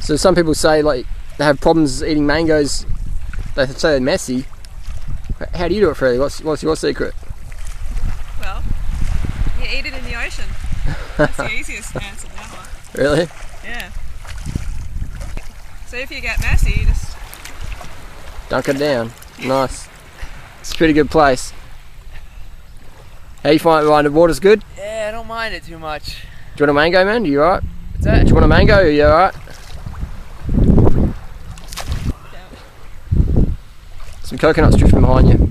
So some people say like they have problems eating mangoes. They say they're messy. How do you do it, Freddie? What's what's your secret? Well, you eat it in the ocean. That's the easiest answer now. Really? Yeah. So if you get messy, you just Dunk it down. Nice. It's a pretty good place. How you find it? The water's good? Yeah, I don't mind it too much. Do you want a mango, man? Do you alright? What's that? Do you want a mango? Are you alright? Some coconuts drifting behind you.